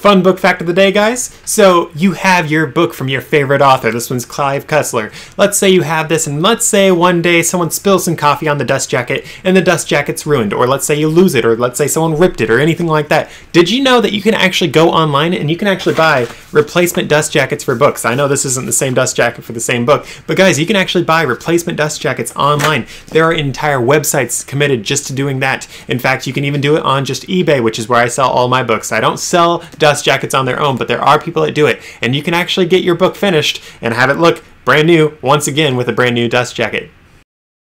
Fun book fact of the day, guys. So you have your book from your favorite author. This one's Clive Cussler. Let's say you have this, and let's say one day someone spills some coffee on the dust jacket, and the dust jacket's ruined. Or let's say you lose it, or let's say someone ripped it, or anything like that. Did you know that you can actually go online and you can actually buy replacement dust jackets for books? I know this isn't the same dust jacket for the same book, but guys, you can actually buy replacement dust jackets online. There are entire websites committed just to doing that. In fact, you can even do it on just eBay, which is where I sell all my books. I don't sell dust dust jackets on their own, but there are people that do it. And you can actually get your book finished and have it look brand new once again with a brand new dust jacket.